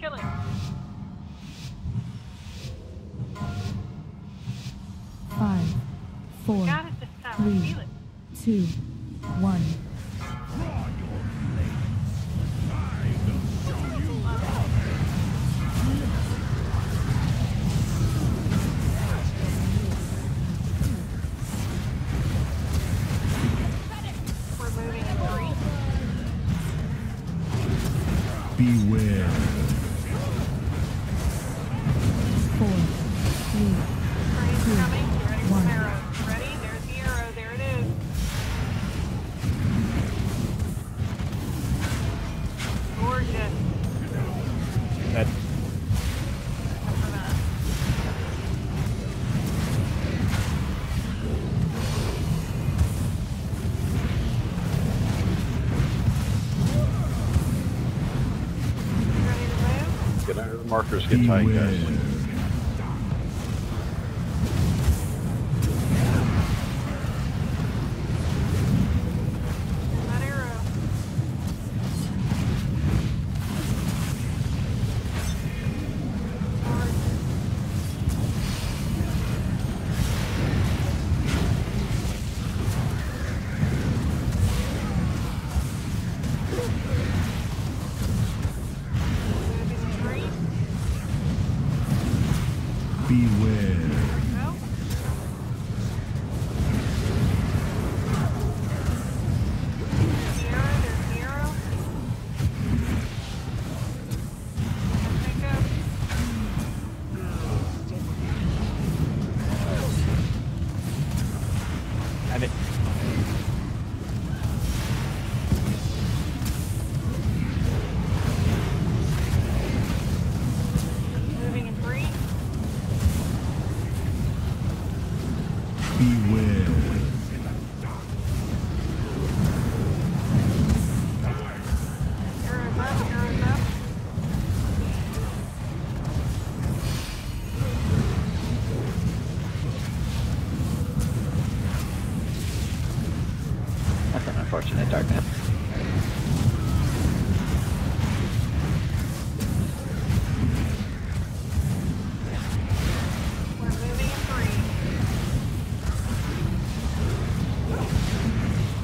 Kill him. Five, four, Got it this time. I three, feel it. two, one. We're moving in three. Beware. Train's coming. Get ready for arrow. Ready? There's the arrow. There it is. Gorgeous. That markers get tight, guys. That's an unfortunate darkness.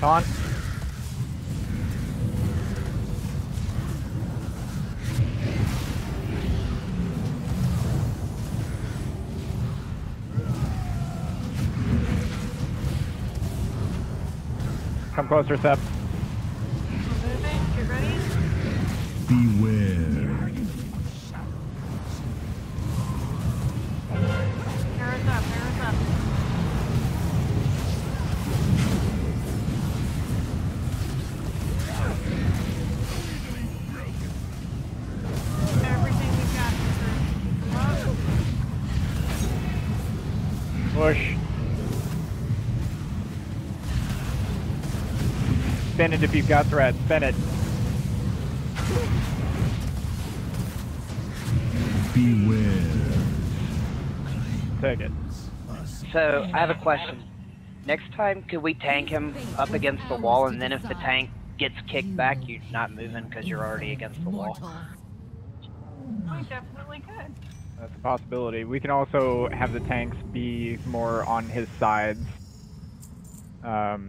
Taunt. Come closer, Sep. Moving. Get ready. Beware. Push. Spin it if you've got threat. Spin it. Beware. Take it. So, I have a question. Next time, could we tank him up against the wall, and then if the tank gets kicked back, you're not moving because you're already against the wall? We definitely could. That's a possibility. We can also have the tanks be more on his sides. Um,